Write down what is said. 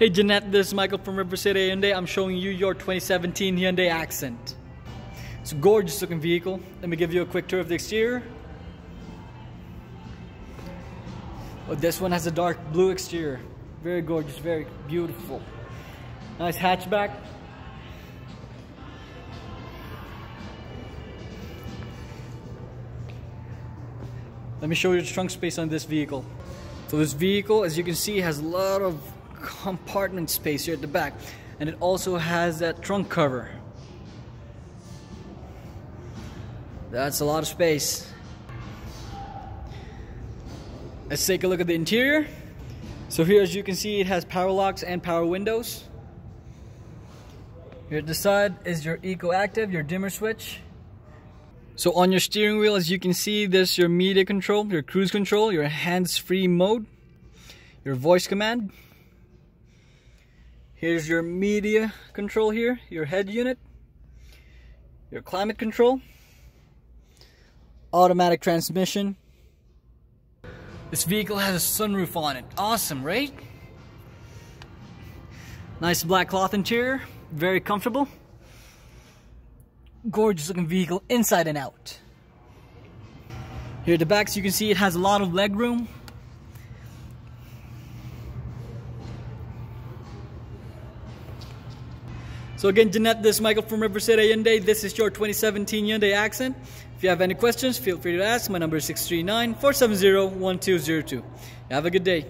Hey Jeanette, this is Michael from River City Hyundai. I'm showing you your 2017 Hyundai Accent. It's a gorgeous looking vehicle. Let me give you a quick tour of the exterior. Well, this one has a dark blue exterior. Very gorgeous, very beautiful. Nice hatchback. Let me show you the trunk space on this vehicle. So this vehicle, as you can see, has a lot of compartment space here at the back and it also has that trunk cover. That's a lot of space. Let's take a look at the interior. So here as you can see it has power locks and power windows. Here at the side is your eco active your dimmer switch. So on your steering wheel as you can see there's your media control your cruise control your hands-free mode your voice command Here's your media control here, your head unit, your climate control, automatic transmission. This vehicle has a sunroof on it. Awesome, right? Nice black cloth interior, very comfortable. Gorgeous looking vehicle inside and out. Here at the back, so you can see it has a lot of leg room, So again, Jeanette, this is Michael from River City Hyundai. This is your 2017 Hyundai Accent. If you have any questions, feel free to ask. My number is 639-470-1202. Have a good day.